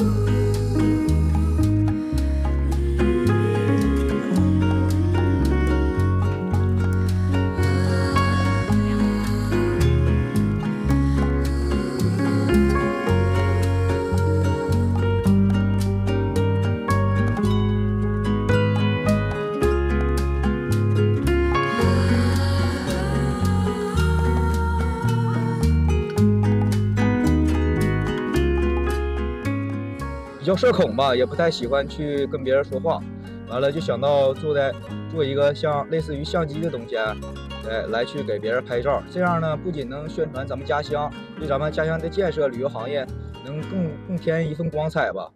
you. 比较社恐吧，也不太喜欢去跟别人说话。完了就想到坐在做一个像类似于相机的东西，哎，来去给别人拍照。这样呢，不仅能宣传咱们家乡，对咱们家乡的建设、旅游行业能更更添一份光彩吧。